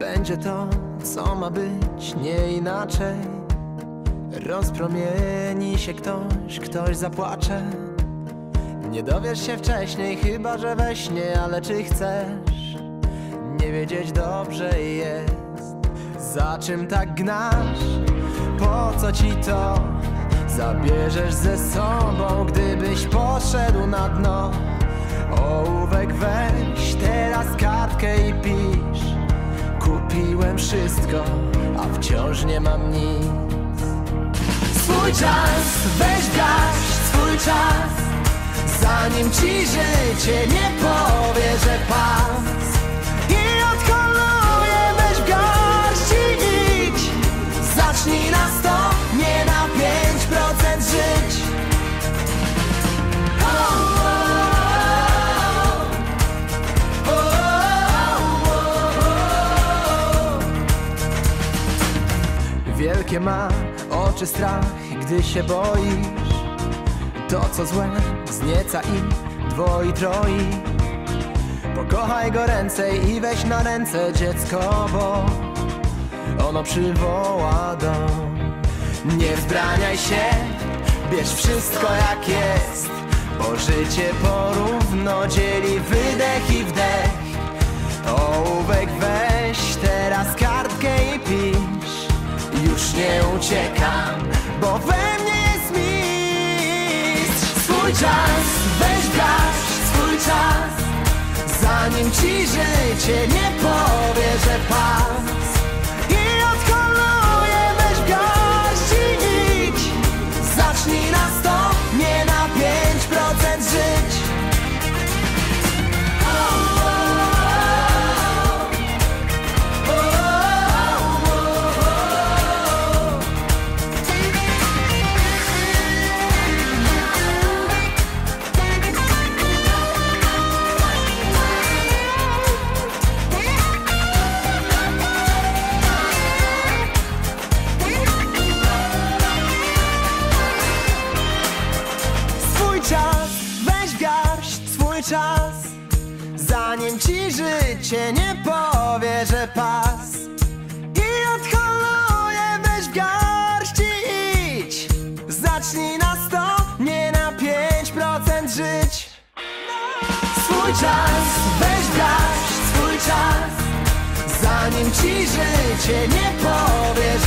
Będzie to, co ma być, nie inaczej Rozpromieni się ktoś, ktoś zapłacze Nie dowiesz się wcześniej, chyba że we śnie Ale czy chcesz nie wiedzieć dobrze jest Za czym tak gnasz? Po co ci to? Zabierzesz ze sobą, gdybyś poszedł na dno Kupiłem wszystko, a wciąż nie mam nic. Swój czas, weź gaś, swój czas Zanim ci życie nie Wielkie ma oczy strach, gdy się boisz. To co złe znieca i dwoi troi. Pokochaj go ręcej i weź na ręce dziecko, bo ono przywoła dom. Nie wzbraniaj się, bierz wszystko jak jest Bo życie porówno nie uciekam, bo we mnie jest mistrz. Swój czas, weź gaś, swój czas. Zanim ci życie nie powie, że pas czas. Zanim ci życie nie powie, że pas. I odholuje, weź w garści idź. Zacznij na sto, nie na pięć procent żyć. Swój czas, weź w garść swój czas. Zanim ci życie nie powie,